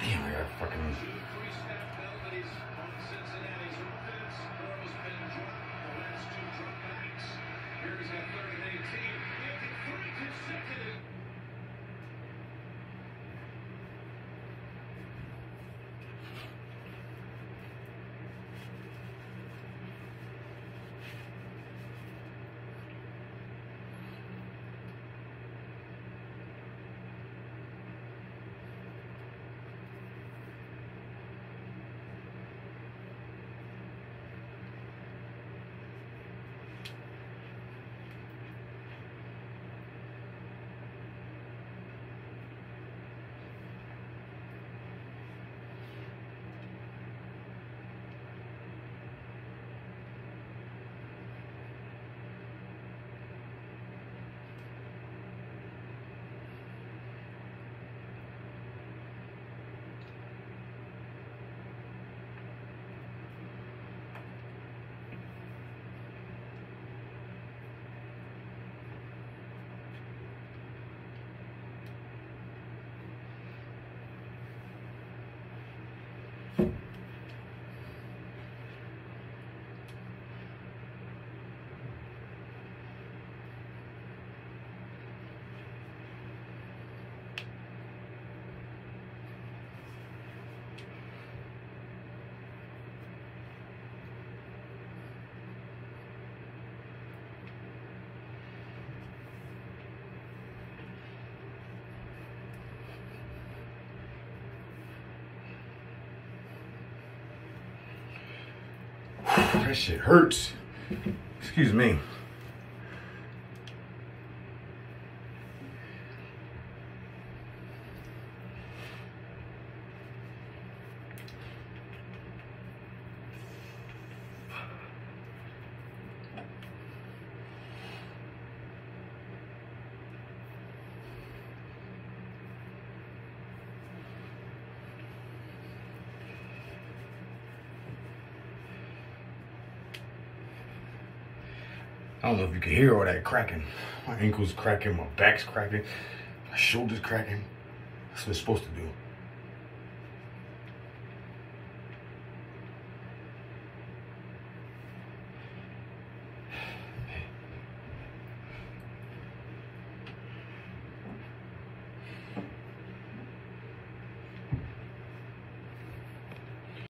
Damn, we got fucking. That shit hurts. Excuse me. I don't know if you can hear all that cracking. My ankle's cracking, my back's cracking, my shoulder's cracking. That's what it's supposed to do.